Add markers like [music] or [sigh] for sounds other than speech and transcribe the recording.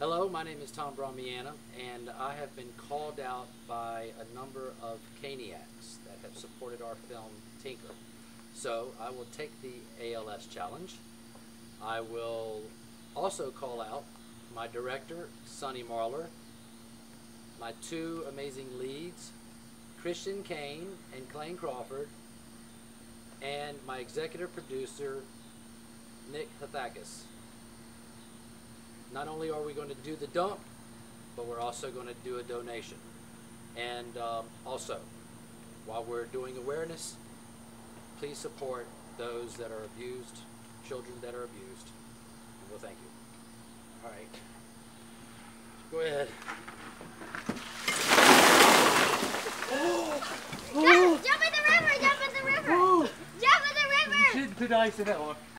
Hello, my name is Tom Bhramayana, and I have been called out by a number of Kaniacs that have supported our film Tinker. So I will take the ALS challenge. I will also call out my director, Sonny Marler, my two amazing leads, Christian Kane and Clayne Crawford, and my executive producer, Nick Stathakis. Not only are we going to do the dump, but we're also going to do a donation. And um, also, while we're doing awareness, please support those that are abused, children that are abused. And we'll thank you. All right. Go ahead. [gasps] Jump, jump in the river! Jump in the river! Jump in the river! Shit, too nice in that one.